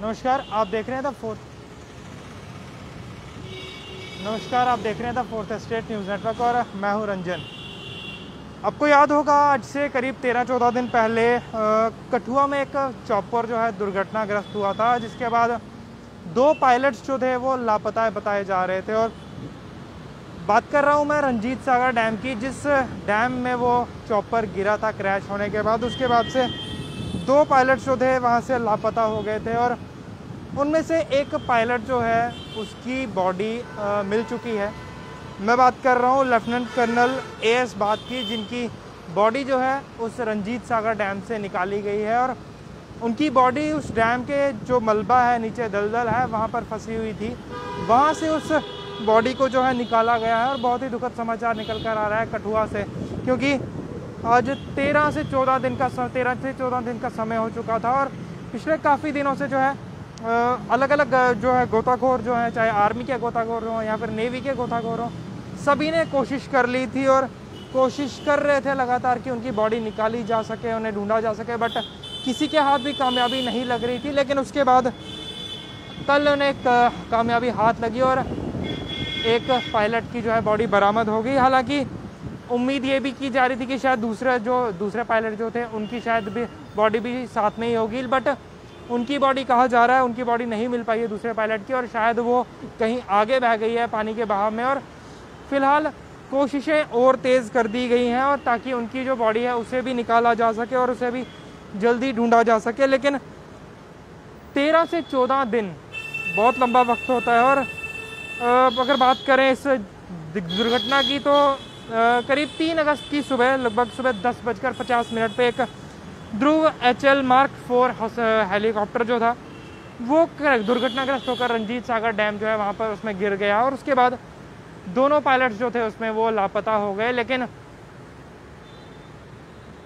नमस्कार, आप देख रहे हैं द फोर्थ नमस्कार, आप देख रहे हैं the fourth state news network और मैं हूँ रंजन। आपको याद होगा, आज से करीब तेरह चौदह दिन पहले कठुआ में एक चॉपर जो है दुर्घटनाग्रस्त हुआ था, जिसके बाद दो पायलट्स जो थे वो लापता बताए जा रहे थे। और बात कर रहा हूँ मैं रंजीत सागर डैम की, जिस डैम में वो चॉपर गिरा था क्रैश होने के बाद, उसके बाद से दो पायलट जो थे वहाँ से लापता हो गए थे और उनमें से एक पायलट जो है, उसकी बॉडी मिल चुकी है। मैं बात कर रहा हूँ लेफ्टिनेंट कर्नल ए एस बात की, जिनकी बॉडी जो है, उस रंजीत सागर डैम से निकाली गई है और उनकी बॉडी उस डैम के जो मलबा है, नीचे दलदल है, वहाँ पर फंसी हुई थी। वहाँ से उस बॉडी को जो है, निकाला गया है और बहुत ही दुखद समाचार निकल कर आ रहा है कठुआ से, क्योंकि आज तेरह से चौदह दिन का तेरह से चौदह दिन का समय हो चुका था और पिछले काफ़ी दिनों से जो है अलग अलग जो है गोताखोर जो है, चाहे आर्मी के गोताखोर हों या फिर नेवी के गोताखोर हों, सभी ने कोशिश कर ली थी और कोशिश कर रहे थे लगातार कि उनकी बॉडी निकाली जा सके, उन्हें ढूंढा जा सके, बट किसी के हाथ भी कामयाबी नहीं लग रही थी। लेकिन उसके बाद कल उन्हें एक कामयाबी हाथ लगी और एक पायलट की जो है बॉडी बरामद हो गई। हालाँकि उम्मीद ये भी की जा रही थी कि शायद दूसरे जो, दूसरे पायलट जो थे, उनकी शायद भी बॉडी भी साथ में ही होगी बट उनकी बॉडी कहा जा रहा है? उनकी बॉडी नहीं मिल पाई है दूसरे पायलट की, और शायद वो कहीं आगे बह गई है पानी के बहाव में, और फ़िलहाल कोशिशें और तेज़ कर दी गई हैं, और ताकि उनकी जो बॉडी है, उसे भी निकाला जा सके और उसे भी जल्दी ढूंढा जा सके, लेकिन तेरह से चौदह दिन बहुत लंबा वक्त होता है, और अगर बात करें इस दुर्घटना की तो करीब तीन अगस्त की सुबह, लगभग सुबह दस बजकर पचास मिनट पे एक Dhruv H L mark four helicopter जो था, वो दुर्घटनाग्रस्त होकर रंजीत सागर डैम जो है वहाँ पर उसमें गिर गया और उसके बाद दोनों पायलट्स जो थे उसमें वो लापता हो गए। लेकिन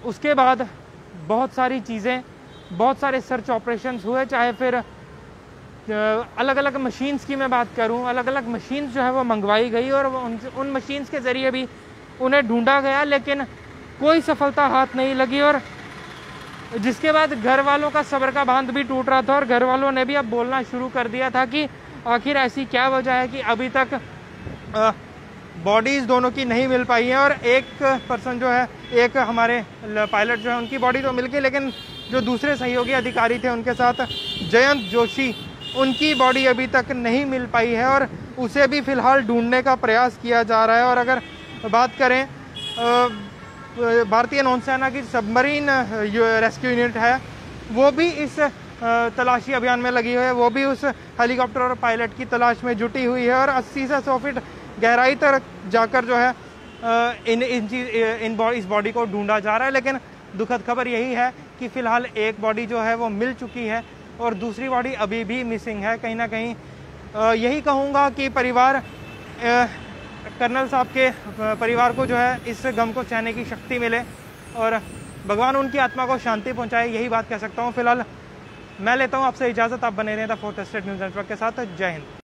उसके बाद बहुत सारी चीज़ें, बहुत सारे सर्च ऑपरेशंस हुए, चाहे फिर अलग अलग मशीन्स की मैं बात करूँ अलग अलग मशीन्स जो है वो मंगवाई गई और उन उन मशीन्स के ज़रिए भी उन्हें ढूंढा गया, लेकिन कोई सफलता हाथ नहीं लगी और जिसके बाद घर वालों का सब्र का बाँध भी टूट रहा था और घर वालों ने भी अब बोलना शुरू कर दिया था कि आखिर ऐसी क्या वजह है कि अभी तक बॉडीज़ दोनों की नहीं मिल पाई है और एक पर्सन जो है, एक हमारे पायलट जो है, उनकी बॉडी तो मिल गई, लेकिन जो दूसरे सहयोगी अधिकारी थे उनके साथ, जयंत जोशी, उनकी बॉडी अभी तक नहीं मिल पाई है और उसे भी फ़िलहाल ढूँढने का प्रयास किया जा रहा है और अगर बात करें भारतीय नौसेना की सबमरीन रेस्क्यू यूनिट है। वो भी इस तलाशी अभियान में लगी हुई है। वो भी उस हेलीकॉप्टर और पायलट की तलाश में जुटी हुई है और 80 से 100 फीट गहराई तक जाकर जो है इन इन चीज़ इन बॉडी इस बॉडी को ढूंढा जा रहा है। लेकिन दुखद खबर यही है कि फ़िलहाल एक बॉडी जो है वो मिल चुकी है और दूसरी बॉडी अभी भी मिसिंग है। कहीं ना कहीं यही कहूँगा कि परिवार कर्नल साहब के परिवार को जो है इस गम को सहने की शक्ति मिले और भगवान उनकी आत्मा को शांति पहुँचाए, यही बात कह सकता हूँ। फ़िलहाल मैं लेता हूँ, आपसे इजाज़त, आप बने रहें था फोर्थ स्टेट न्यूज़ नेटवर्क के साथ। जय हिंद।